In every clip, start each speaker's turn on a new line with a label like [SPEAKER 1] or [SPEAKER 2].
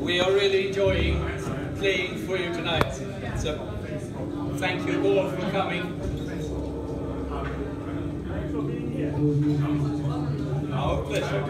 [SPEAKER 1] We are really enjoying playing for you tonight. So thank you all for coming. Our pleasure.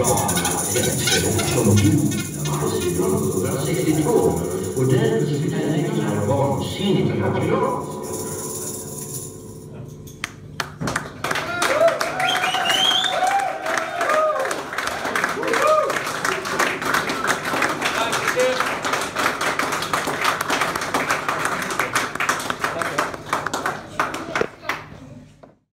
[SPEAKER 1] plan växer ontologin av
[SPEAKER 2] sidor. Där säger vi ifrån. Och där är det vansinnigt att göra.